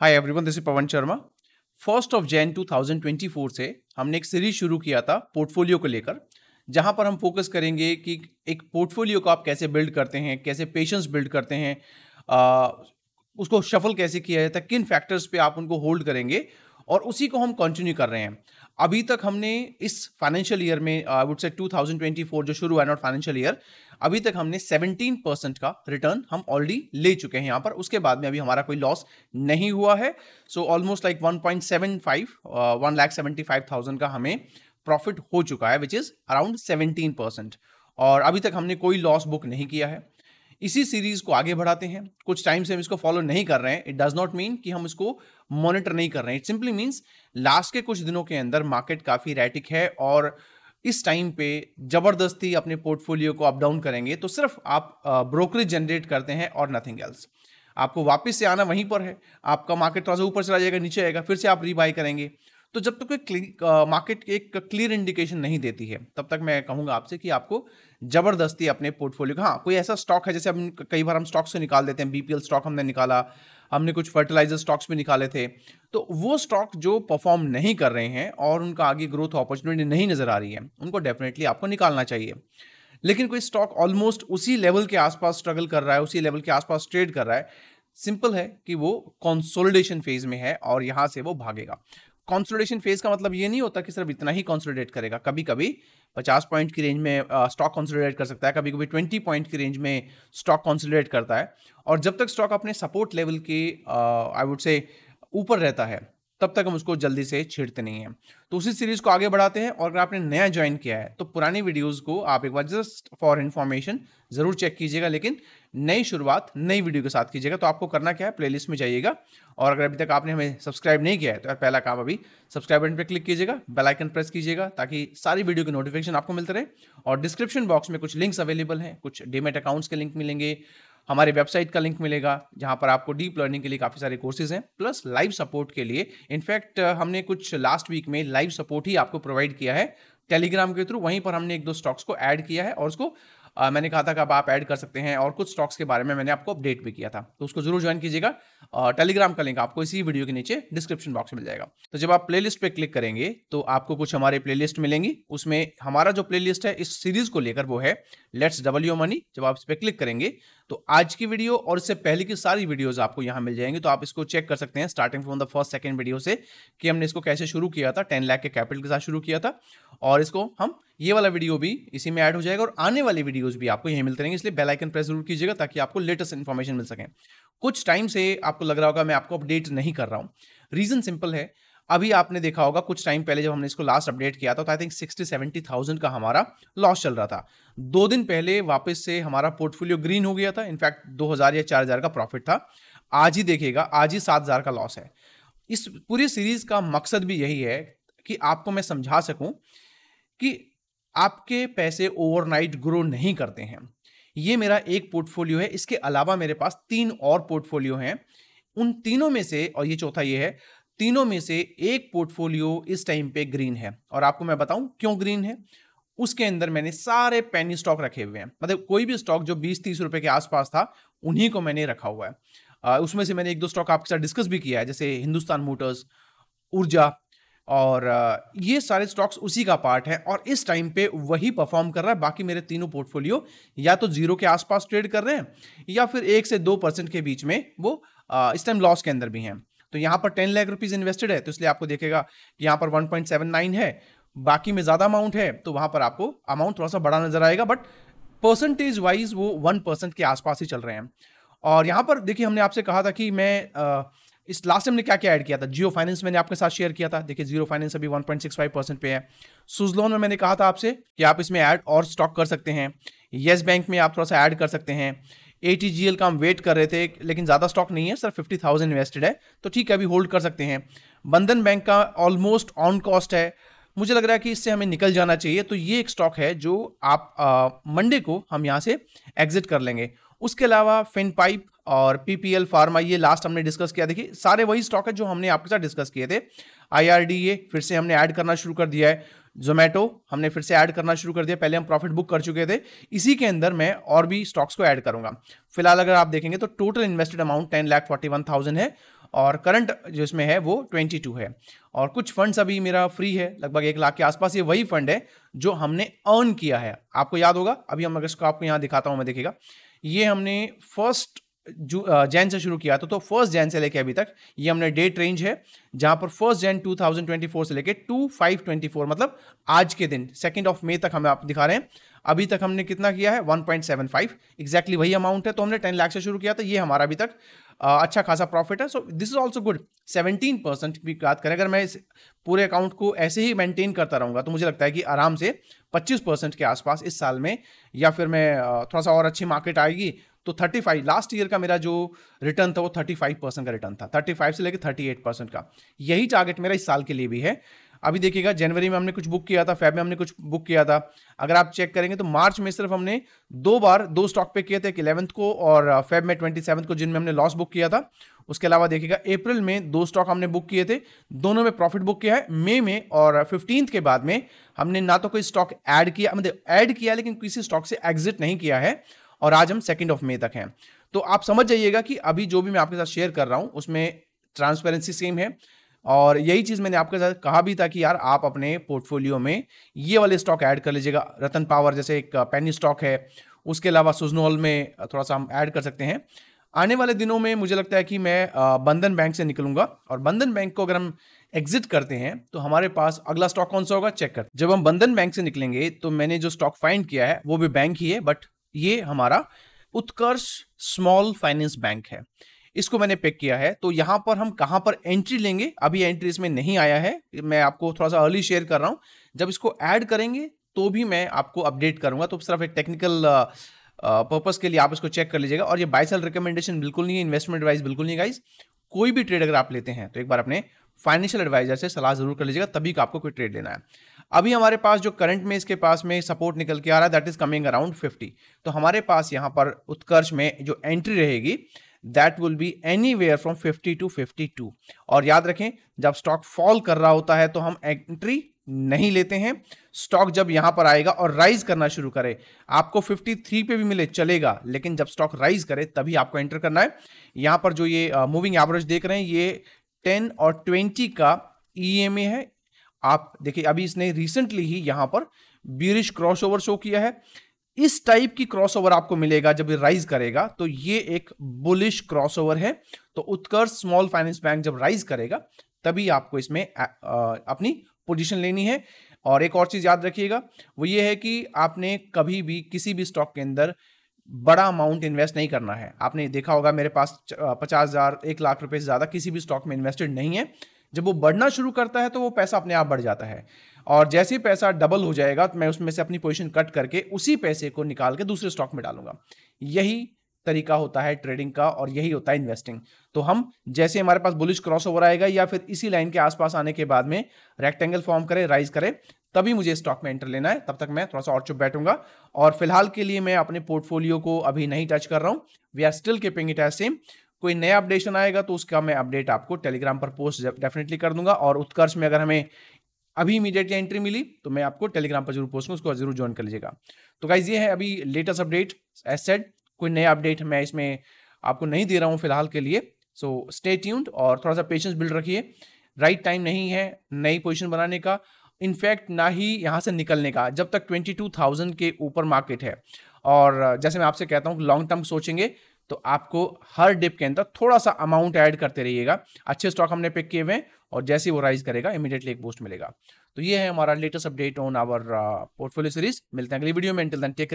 Hi everyone this is Pawan Sharma first of Jan 2024 से हमने एक सीरीज़ शुरू किया था पोर्टफोलियो को लेकर जहाँ पर हम फोकस करेंगे कि एक पोर्टफोलियो को आप कैसे बिल्ड करते हैं कैसे पेशेंस बिल्ड करते हैं आ, उसको शफल कैसे किया जाता है किन फैक्टर्स पे आप उनको होल्ड करेंगे और उसी को हम कंटिन्यू कर रहे हैं। अभी तक हमने इस फाइनेंशियल ईयर में आई वुड से 2024 जो शुरू हुआ नॉट फाइनेंशियल ईयर अभी तक हमने 17 परसेंट का रिटर्न हम ऑलरेडी ले चुके हैं यहाँ पर। उसके बाद में अभी हमारा कोई लॉस नहीं हुआ है। So almost like 1.75 one lakh seventy का हमें प्रॉफिट हो चुका है विच इज़ अराउंड 17 परसेंट और अभी तक हमने कोई लॉस बुक नहीं किया है। इसी सीरीज़ को आगे बढ़ाते हैं। कुछ टाइम से हम इसको फॉलो नहीं कर रहे हैं। इट डज नॉट मीन कि हम इसको मॉनिटर नहीं कर रहे हैं। इट सिंपली मीन्स लास्ट के कुछ दिनों के अंदर मार्केट काफ़ी रैटिक है और इस टाइम पे ज़बरदस्ती अपने पोर्टफोलियो को अप डाउन करेंगे तो सिर्फ़ आप ब्रोकरेज जनरेट करते हैं और नथिंग एल्स आपको वापस से आना वहीं पर है। आपका मार्केट थोड़ा सा ऊपर चला जाएगा, नीचे आएगा, फिर से आप रीबाई करेंगे। तो जब तक कोई मार्केट एक क्लियर इंडिकेशन नहीं देती है, तब तक मैं कहूँगा आपसे कि आपको ज़बरदस्ती अपने पोर्टफोलियो हाँ कोई ऐसा स्टॉक है, जैसे हम कई बार हम स्टॉक से निकाल देते हैं बीपीएल स्टॉक हमने निकाला हमने कुछ फर्टिलाइज़र स्टॉक्स भी निकाले थे। तो वो स्टॉक जो परफॉर्म नहीं कर रहे हैं और उनका आगे ग्रोथ अपॉर्चुनिटी नहीं नज़र आ रही है, उनको डेफिनेटली आपको निकालना चाहिए। लेकिन कोई स्टॉक ऑलमोस्ट उसी लेवल के आसपास स्ट्रगल कर रहा है, उसी लेवल के आसपास ट्रेड कर रहा है सिंपल है कि वो कंसोलिडेशन फ़ेज़ में है और यहाँ से वो भागेगा। कंसोलिडेशन फ़ेज़ का मतलब ये नहीं होता कि सिर्फ़ इतना ही कंसोलिडेट करेगा। कभी कभी 50 पॉइंट की रेंज में स्टॉक कंसोलिडेट कर सकता है कभी कभी 20 पॉइंट की रेंज में स्टॉक कंसोलिडेट करता है। और जब तक स्टॉक अपने सपोर्ट लेवल के आई वुड से ऊपर रहता है तब तक हम उसको जल्दी से छेड़ते नहीं हैं। तो उसी सीरीज़ को आगे बढ़ाते हैं और अगर आपने नया ज्वाइन किया है तो पुरानी वीडियोस को आप एक बार जस्ट फॉर इन्फॉर्मेशन ज़रूर चेक कीजिएगा, लेकिन नई शुरुआत, नई वीडियो के साथ कीजिएगा तो आपको करना क्या है प्लेलिस्ट में जाइएगा और अगर अभी तक आपने हमें सब्सक्राइब नहीं किया है तो पहला काम अभी सब्सक्राइब बटन पर क्लिक कीजिएगा बेल आइकन प्रेस कीजिएगा, ताकि सारी वीडियो की नोटिफिकेशन आपको मिलते रहे और डिस्क्रिप्शन बॉक्स में कुछ लिंक्स अवेलेबल हैं, कुछ डीमेट अकाउंट्स के लिंक मिलेंगे हमारे वेबसाइट का लिंक मिलेगा जहाँ पर आपको डीप लर्निंग के लिए काफ़ी सारे कोर्सेज हैं प्लस लाइव सपोर्ट के लिए। इनफैक्ट हमने कुछ लास्ट वीक में लाइव सपोर्ट ही आपको प्रोवाइड किया है। टेलीग्राम के थ्रू वहीं पर हमने एक दो स्टॉक्स को ऐड किया है और उसको आ, मैंने कहा था कि आप ऐड कर सकते हैं और कुछ स्टॉक्स के बारे में मैंने आपको अपडेट भी किया था। तो उसको ज़रूर ज्वाइन कीजिएगा। टेलीग्राम का लिंक आपको इसी वीडियो के नीचे डिस्क्रिप्शन बॉक्स में मिल जाएगा। तो जब आप प्लेलिस्ट पे क्लिक करेंगे तो आपको कुछ हमारे प्लेलिस्ट मिलेंगी। उसमें हमारा जो प्लेलिस्ट है इस सीरीज़ को लेकर वो है लेट्स डबल यू मनी। जब आप इस पर क्लिक करेंगे तो आज की वीडियो और इससे पहले की सारी वीडियोस आपको यहाँ मिल जाएँगे तो आप इसको चेक कर सकते हैं starting from the first second video से कि हमने इसको कैसे शुरू किया था टेन लाख के कैपिटल के साथ शुरू किया था। और इसको हम ये वाला वीडियो भी इसी में ऐड हो जाएगा और आने वाली वीडियोज़ भी आपको यहीं मिलते रहेंगे, इसलिए बेल आइकन प्रेस ज़रूर कीजिएगा ताकि आपको लेटेस्ट इन्फॉर्मेशन मिल सके। कुछ टाइम से आपको लग रहा होगा मैं आपको अपडेट नहीं कर रहा हूँ। रीजन सिंपल है अभी आपने देखा होगा, कुछ टाइम पहले जब हमने इसको लास्ट अपडेट किया था तो I think sixty seventy thousand का हमारा लॉस चल रहा था। दो दिन पहले वापस से हमारा पोर्टफोलियो ग्रीन हो गया था इनफैक्ट दो हज़ार या चार हज़ार का प्रॉफिट था। आज ही देखेगा आज ही सात हज़ार का लॉस है। इस पूरी सीरीज़ का मकसद भी यही है कि आपको मैं समझा सकूँ कि आपके पैसे ओवरनाइट ग्रो नहीं करते हैं। ये मेरा एक पोर्टफोलियो है, इसके अलावा मेरे पास तीन और पोर्टफोलियो हैं। उन तीनों में से, और ये चौथा ये है तीनों में से एक पोर्टफोलियो इस टाइम पे ग्रीन है। और आपको मैं बताऊँ क्यों ग्रीन है? उसके अंदर मैंने सारे पेनी स्टॉक रखे हुए हैं। मतलब कोई भी स्टॉक जो बीस तीस रुपए के आसपास था, उन्हीं को मैंने रखा हुआ है। उसमें से मैंने एक दो स्टॉक आपके साथ डिस्कस भी किया है, जैसे हिंदुस्तान मोटर्स, ऊर्जा और ये सारे स्टॉक्स उसी का पार्ट है और इस टाइम पे वही परफॉर्म कर रहा है। बाकी मेरे तीनों पोर्टफोलियो या तो ज़ीरो के आसपास ट्रेड कर रहे हैं या फिर एक से दो परसेंट के बीच में वो इस टाइम लॉस के अंदर भी हैं। तो यहाँ पर टेन लाख रुपीज़ इन्वेस्टेड है तो इसलिए आपको देखेगा कि यहाँ पर वन पॉइंट सेवन नाइन है। बाकी में ज़्यादा अमाउंट है तो वहाँ पर आपको अमाउंट थोड़ा सा बड़ा नज़र आएगा बट परसेंटेज वाइज वो वन परसेंट के आसपास ही चल रहे हैं। और यहाँ पर देखिए हमने आपसे कहा था कि मैं आ, इस लास्ट टाइम ने क्या क्या ऐड किया था? जियो फाइनेंस मैंने आपके साथ शेयर किया था। देखिए ज़ीरो फाइनेंस अभी 1.65 परसेंट पे है। सुजलोन में मैंने कहा था आपसे कि आप इसमें ऐड और स्टॉक कर सकते हैं। येस बैंक में आप थोड़ा सा ऐड कर सकते हैं। ए का हम वेट कर रहे थे, लेकिन ज़्यादा स्टॉक नहीं है सर फिफ्टी थाउज़ेंड इन्वेस्टेड है। तो ठीक है, अभी होल्ड कर सकते हैं। बंधन बैंक का ऑलमोस्ट ऑन कॉस्ट है। मुझे लग रहा है कि इससे हमें निकल जाना चाहिए। तो ये एक स्टॉक है जो आप मंडे को हम यहाँ से एग्जिट कर लेंगे। उसके अलावा फिन पाइप और पीपीएल फार्मा ये लास्ट हमने डिस्कस किया। देखिए, सारे वही स्टॉक है जो हमने आपके साथ डिस्कस किए थे। आईआरडीए फिर से हमने ऐड करना शुरू कर दिया है। जोमेटो हमने फिर से ऐड करना शुरू कर दिया। पहले हम प्रॉफिट बुक कर चुके थे। इसी के अंदर मैं और भी स्टॉक्स को ऐड करूँगा। फ़िलहाल अगर आप देखेंगे तो total invested amount ten lakh forty one thousand है और करंट जो इसमें है वो 22 है। और कुछ फंड्स अभी मेरा फ्री है, लगभग एक लाख के आसपास ये वही फंड है जो हमने अर्न किया है। आपको याद होगा? अभी हम अगर इसको आपको यहाँ दिखाता हूँ, मैं देखिएगा। ये हमने फ़र्स्ट जैन से शुरू किया था तो फ़र्स्ट जैन से लेके अभी तक ये हमने डेट रेंज है जहाँ पर फ़र्स्ट जैन 2024 से लेके टू फाइव ट्वेंटी फोर मतलब आज के दिन सेकेंड ऑफ़ मे तक हमें आप दिखा रहे हैं। अभी तक हमने कितना किया है? 1.75 एक्जैक्टली वही अमाउंट है तो हमने 10 लाख से शुरू किया था ये हमारा अभी तक आ, अच्छा खासा प्रॉफिट है। So this is also good 17 percent की बात करें अगर मैं इस पूरे अकाउंट को ऐसे ही मेंटेन करता रहूँगा तो मुझे लगता है कि आराम से 25 परसेंट के आसपास इस साल में या फिर मैं थोड़ा सा और अच्छी मार्केट आएगी तो 35 लास्ट ईयर का मेरा जो रिटर्न था वो 35 परसेंट का रिटर्न था। 35 से लेकर 38 परसेंट का। यही टारगेट मेरा इस साल के लिए भी है। अभी देखिएगा, जनवरी में हमने कुछ बुक किया था फेब में हमने कुछ बुक किया था। अगर आप चेक करेंगे तो मार्च में सिर्फ़ हमने दो बार, दो स्टॉक पे किए थे, एक इलेवंथ को और फेब में ट्वेंटी को जिनमें हमने लॉस बुक किया था। उसके अलावा देखिएगा अप्रैल में दो स्टॉक हमने बुक किए थे। दोनों में प्रॉफिट बुक किया है। मई में और फिफ्टींथ के बाद में हमने ना तो कोई स्टॉक ऐड किया मतलब ऐड किया, लेकिन किसी स्टॉक से एग्जिट नहीं किया है। और आज हम सेकेंड ऑफ़ मे तक हैं। तो आप समझ जाइएगा कि अभी जो भी मैं आपके साथ शेयर कर रहा हूँ, उसमें ट्रांसपेरेंसी सेम है। और यही चीज़ मैंने आपके साथ कहा भी था कि यार, आप अपने पोर्टफोलियो में ये वाले स्टॉक ऐड कर लीजिएगा। रतन पावर जैसे एक पेनी स्टॉक है, उसके अलावा सुजनोल में थोड़ा सा हम ऐड कर सकते हैं। आने वाले दिनों में मुझे लगता है कि मैं बंधन बैंक से निकलूँगा। और बंधन बैंक को अगर हम एग्जिट करते हैं तो हमारे पास अगला स्टॉक कौन सा होगा? चेक कर। जब हम बंधन बैंक से निकलेंगे तो मैंने जो स्टॉक फाइंड किया है, वो भी बैंक ही है बट ये हमारा उत्कर्ष स्मॉल फाइनेंस बैंक है। इसको मैंने पिक किया है। तो यहाँ पर हम कहाँ पर एंट्री लेंगे? अभी एंट्री इसमें नहीं आया है। मैं आपको थोड़ा सा अर्ली शेयर कर रहा हूँ। जब इसको ऐड करेंगे तो भी मैं आपको अपडेट करूँगा। तो सिर्फ़ एक टेक्निकल पर्पज के लिए आप इसको चेक कर लीजिएगा। और ये बाइसल रिकमेंडेशन बिल्कुल नहीं है इन्वेस्टमेंट एडवाइस बिल्कुल नहीं गाइज़ कोई भी ट्रेड अगर आप लेते हैं तो एक बार अपने फाइनेंशियल एडवाइजर से सलाह ज़रूर कर लीजिएगा, तभी का आपको कोई ट्रेड लेना है। अभी हमारे पास जो करंट में इसके पास में सपोर्ट निकल के आ रहा है दैट इज़ कमिंग अराउंड 50 तो हमारे पास यहाँ पर उत्कर्ष में जो एंट्री रहेगी that will be anywhere from fifty two fifty two और याद रखें, जब स्टॉक फॉल कर रहा होता है तो हम एंट्री नहीं लेते हैं। स्टॉक जब यहाँ पर आएगा और राइज करना शुरू करे, आपको 53 पे भी मिले, चलेगा, लेकिन जब स्टॉक राइज करे, तभी आपको एंटर करना है। यहाँ पर जो ये मूविंग एवरेज देख रहे हैं, ये 10 और 20 का ईएमए e है आप देखिए, अभी इसने रिसेंटली ही यहाँ पर बीरिश क्रॉसओवर शो किया है। इस टाइप की क्रॉसओवर आपको मिलेगा जब ये राइज करेगा तो ये एक बुलिश क्रॉसओवर है। तो उत्कर्ष स्मॉल फाइनेंस बैंक जब राइज करेगा, तभी आपको इसमें अपनी पोजीशन लेनी है। और एक और चीज़ याद रखिएगा, वो ये है कि आपने कभी भी किसी भी स्टॉक के अंदर बड़ा अमाउंट इन्वेस्ट नहीं करना है। आपने देखा होगा मेरे पास पचास हज़ार लाख रुपए से ज़्यादा किसी भी स्टॉक में इन्वेस्टेड नहीं है। जब वो बढ़ना शुरू करता है तो वो पैसा अपने आप बढ़ जाता है। और जैसे ही पैसा डबल हो जाएगा तो मैं उसमें से अपनी पोजीशन कट करके उसी पैसे को निकाल के दूसरे स्टॉक में डालूँगा। यही तरीका होता है ट्रेडिंग का और यही होता है इन्वेस्टिंग तो हम जैसे हमारे पास बुलिश क्रॉस ओवर आएगा या फिर इसी लाइन के आसपास आने के बाद में रेक्टेंगल फॉर्म करे राइज करे, तभी मुझे स्टॉक में एंटर लेना है। तब तक मैं थोड़ा सा और चुप बैठूँगा। और फ़िलहाल के लिए मैं अपने पोर्टफोलियो को अभी नहीं टच कर रहा हूँ। We are still keeping it as same कोई नया अपडेशन आएगा तो उसका मैं अपडेट आपको टेलीग्राम पर पोस्ट डेफिनेटली कर दूँगा और उत्कर्ष में अगर हमें अभी इमीडिएटली एंट्री मिली तो मैं आपको टेलीग्राम पर ज़रूर पोस्ट उसको ज़रूर ज्वाइन कर लीजिएगा। तो गाइज़ ये है अभी लेटेस्ट अपडेट एज सेड कोई नया अपडेट मैं इसमें आपको नहीं दे रहा हूँ फ़िलहाल के लिए सो स्टे ट्यून्ड और थोड़ा सा पेशेंस बिल्ड रखिए। राइट टाइम नहीं है नई पोजिशन बनाने का इनफैक्ट ना ही यहाँ से निकलने का, जब तक ट्वेंटी टू थाउज़ेंड के ऊपर मार्केट है। और जैसे मैं आपसे कहता हूँ लॉन्ग टर्म सोचेंगे तो आपको हर डिप के अंदर थोड़ा सा अमाउंट ऐड करते रहिएगा। अच्छे स्टॉक हमने पिक किए हुए हैं और जैसे वो राइज करेगा इमीडिएटली एक बूस्ट मिलेगा। तो ये है हमारा latest update on our portfolio series मिलते हैं अगली वीडियो में। टेक